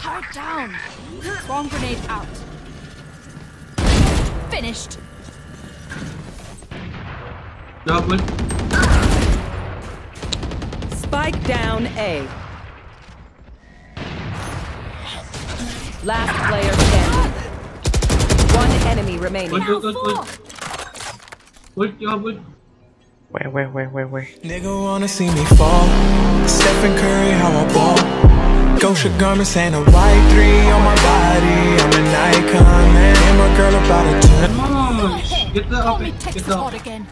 Turret down. Swarm grenade out. Finished. Double. Spike down A. Last player standing. One enemy remaining. Ult, ult, ult, ult. Ult, job, ult. Wait, wait, wait, wait, wait. Nigga wanna see me fall. Stephen Curry, how I ball. Gosha garments and a white three on my body. I'm an icon, man. And my girl about a 10. Come on. Get the Help up me it. take Get the the up. again.